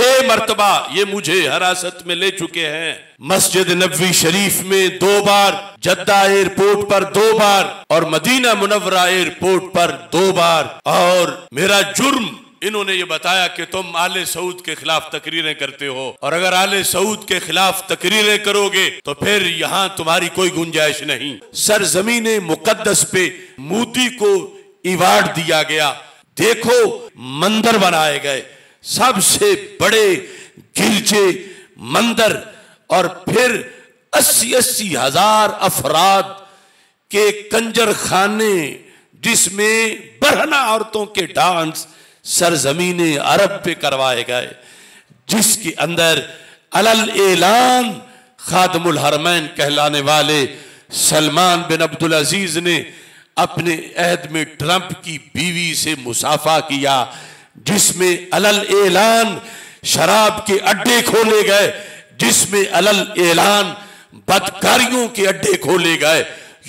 छह मरतबा ये मुझे हिरासत में ले चुके हैं। मस्जिद नबी शरीफ में दो बार, जद्दा एयरपोर्ट पर दो बार और मदीना मुनवरा एयरपोर्ट पर दो बार। और मेरा जुर्म, इन्होंने ये बताया कि तुम आले सऊद के खिलाफ तकरीरें करते हो। और अगर आले सऊद के खिलाफ तकरीरें करोगे तो फिर यहाँ तुम्हारी कोई गुंजाइश नहीं। सरजमीन मुकद्दस पे मोदी को इवार्ड दिया गया। देखो, मंदिर बनाए गए। सबसे बड़े गिरजे, मंदिर और फिर अस्सी अस्सी हज़ार अफराद के कंजर खाने जिसमें बरहना औरतों के डांस सरजमीन अरब पे करवाए गए, जिसके अंदर अलल एलान खादमुल हरमैन कहलाने वाले सलमान बिन अब्दुल अज़ीज़ ने अपने अहद में ट्रंप की बीवी से मुसाफा किया। जिसमें अलल एलान शराब के अड्डे खोले गए, जिसमें अलल एलान बदकारियों के अड्डे खोले गए,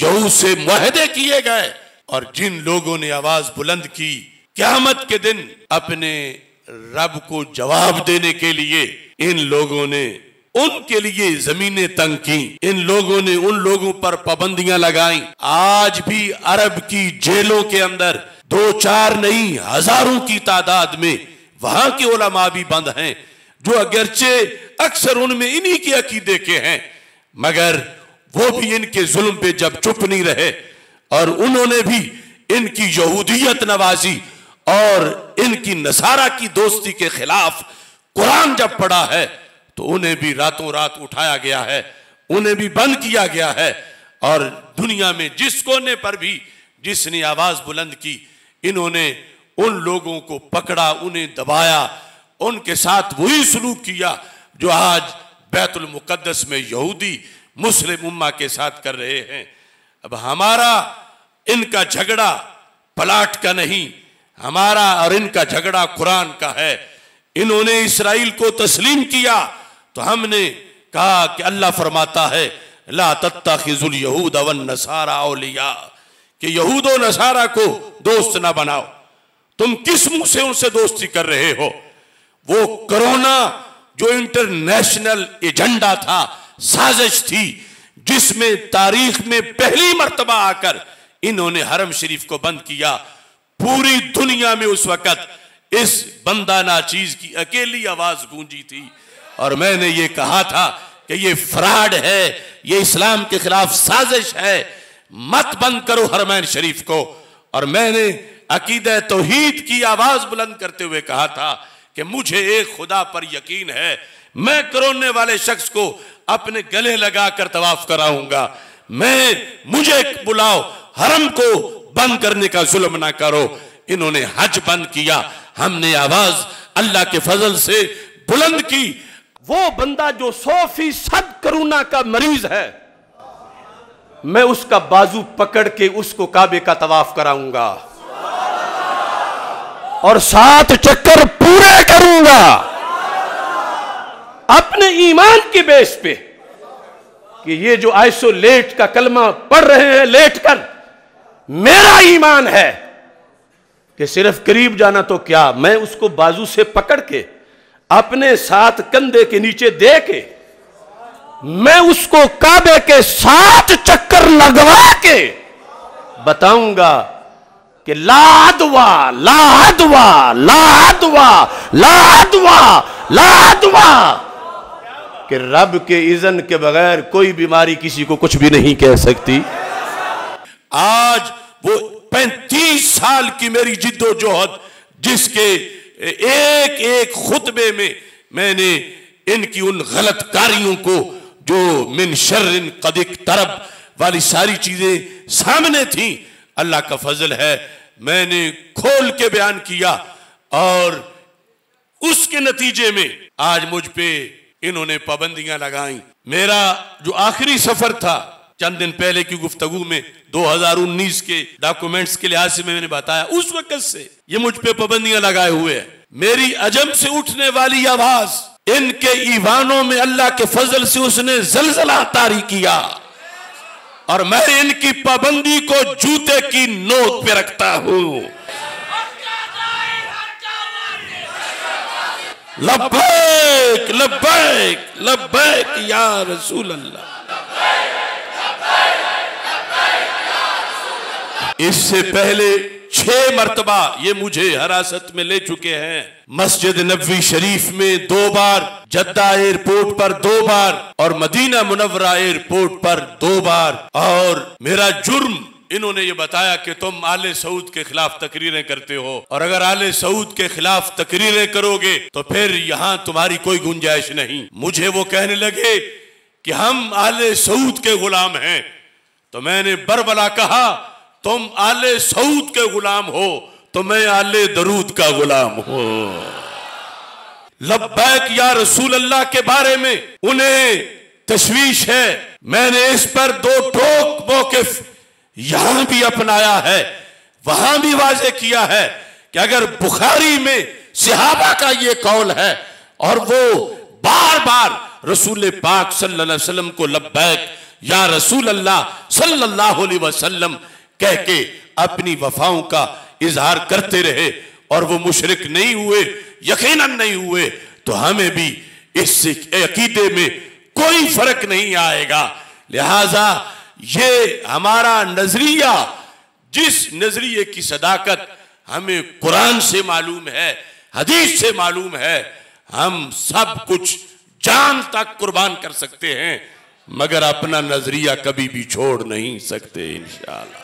यहू से मुहदे किए गए। और जिन लोगों ने आवाज़ बुलंद की, क्यामत के दिन अपने रब को जवाब देने के लिए, इन लोगों ने उनके लिए जमीनें तंग की। इन लोगों ने उन लोगों पर पाबंदियाँ लगाई। आज भी अरब की जेलों के अंदर दो चार नहीं, हज़ारों की तादाद में वहाँ के ओलमा भी बंद हैं, जो अगरचे अक्सर उनमें इन्हीं के अकीदे के हैं। मगर वो भी इनके जुल्म पे जब चुप नहीं रहे, और उन्होंने भी इनकी यहूदियत नवाजी और इनकी नसारा की दोस्ती के खिलाफ कुरान जब पढ़ा है तो उन्हें भी रातों रात उठाया गया है, उन्हें भी बंद किया गया है, और दुनिया में जिस कोने पर भी जिसने आवाज़ बुलंद की इन्होंने उन लोगों को पकड़ा, उन्हें दबाया, उनके साथ वही सलूक किया जो आज बैतुल मुकद्दस में यहूदी मुस्लिम उम्मा के साथ कर रहे हैं। अब हमारा इनका झगड़ा पलाट का नहीं, हमारा और इनका झगड़ा कुरान का है। इन्होंने इसराइल को तस्लीम किया तो हमने कहा कि अल्लाह फरमाता है, ला तत्ता खिजुल यहूद अवन नसारा औलिया। कि यहूद नसारा को दोस्त ना बनाओ। तुम किस मुँह से उनसे दोस्ती कर रहे हो? वो कोरोना जो इंटरनेशनल एजेंडा था, साजिश थी, जिसमें तारीख में पहली मर्तबा आकर इन्होंने हरम शरीफ को बंद किया। पूरी दुनिया में उस वक्त इस बंदा ना चीज़ की अकेली आवाज़ गूंजी थी। और मैंने ये कहा था कि ये फ्रॉड है, ये इस्लाम के खिलाफ साजिश है मत बंद करो हरमैन शरीफ को। और मैंने अकीद तोहीद की आवाज़ बुलंद करते हुए कहा था कि मुझे एक खुदा पर यकीन है, मैं करोने वाले शख्स को अपने गले लगाकर तवाफ कराऊँगा। मैं, मुझे बुलाओ, हरम को बंद करने का जुल्म ना करो। इन्होंने हज बंद किया, हमने आवाज़ अल्लाह के फजल से बुलंद की। वो बंदा जो सौ फ़ीसद करुणा का मरीज़ है मैं उसका बाजू पकड़ के उसको काबे का तवाफ कराऊँगा। और सात चक्कर पूरे करूँगा। अपने ईमान के बेस पे कि ये जो आइसोलेट का कलमा पढ़ रहे हैं लेट कर मेरा ईमान है कि सिर्फ़ करीब जाना तो क्या, मैं उसको बाजू से पकड़ के, अपने साथ कंधे के नीचे दे के मैं उसको काबे के साथ चक्कर लगवा के बताऊँगा कि लादवा लादवा लादवा लादवा लादवा, कि रब के इजन के बगैर कोई बीमारी किसी को कुछ भी नहीं कह सकती। आज वो पैंतीस साल की मेरी जिद्दोजहद, जिसके एक एक खुतबे में मैंने इनकी उन गलत कारियों को जो मिन शर्रिन कदिक तरब वाली सारी चीज़ें सामने थी। अल्लाह का फजल है, मैंने खोल के बयान किया और उसके नतीजे में आज मुझ पे इन्होंने पाबंदियाँ लगाई। मेरा जो आखिरी सफ़र था, चंद दिन पहले की गुफ्तगु में 2019 के डॉक्यूमेंट्स के लिहाज से मैंने बताया, उस वक्त से ये मुझ पे पाबंदियाँ लगाए हुए हैं। मेरी अजम से उठने वाली आवाज़ इनके ईवानों में अल्लाह के फजल से उसने जलजला तारी किया। और मैं इनकी पाबंदी को जूते की नोक पे रखता हूँ। लब्बैक लब्बैक लब्बैक या रसूल अल्लाह इससे पहले छह मरतबा ये मुझे हिरासत में ले चुके हैं। मस्जिद नबी शरीफ में दो बार, जद्दा एयरपोर्ट पर दो बार और मदीना मुनवरा एयरपोर्ट पर दो बार। और मेरा जुर्म, इन्होंने ये बताया कि तुम आले सऊद के खिलाफ तकरीरें करते हो। और अगर आले सऊद के खिलाफ तकरीरें करोगे तो फिर यहाँ तुम्हारी कोई गुंजाइश नहीं। मुझे वो कहने लगे कि हम आले सऊद के गुलाम हैं। तो मैंने बरबला कहा तुम आले सऊद के गुलाम हो तो मैं आले दरूद का गुलाम हो। लब्बैक या रसूल अल्लाह के बारे में उन्हें तशवीश है। मैंने इस पर दो ठोक मौकफ यहाँ भी अपनाया है, वहाँ भी वाजे किया है कि अगर बुखारी में सिहाबा का ये कौल है और वो बार बार रसूल पाक सल्लल्लाहु अलैहि वसल्लम को लब्बैक या रसूल अल्लाह सल्लल्लाहु अलैहि वसल्लम कह के अपनी वफाओं का इजहार करते रहे और वो मुशरक नहीं हुए, यकीनन नहीं हुए तो हमें भी इस अकीदे में कोई फ़र्क नहीं आएगा। लिहाजा ये हमारा नज़रिया, जिस नज़रिए की सदाकत हमें कुरान से मालूम है, हदीस से मालूम है, हम सब कुछ जान तक कुर्बान कर सकते हैं, मगर अपना नज़रिया कभी भी छोड़ नहीं सकते, इंशाल्लाह।